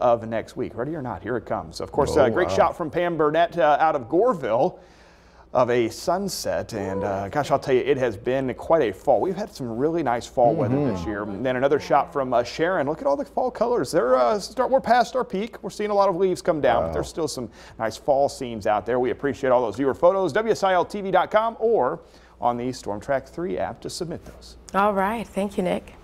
of next week. Ready or not, here it comes. Of course, a oh, uh, great wow. shot from Pam Burnett uh, out of Goreville of a sunset. And uh, gosh, I'll tell you, it has been quite a fall. We've had some really nice fall mm -hmm. weather this mm-hmm. year. And then another shot from uh, Sharon. Look at all the fall colors. They're uh, start. We're past our peak. We're seeing a lot of leaves come down, wow. but there's still some nice fall scenes out there. We appreciate all those viewer photos. WSILTV.com or on the StormTrack3 app to submit those. All right. Thank you, Nick.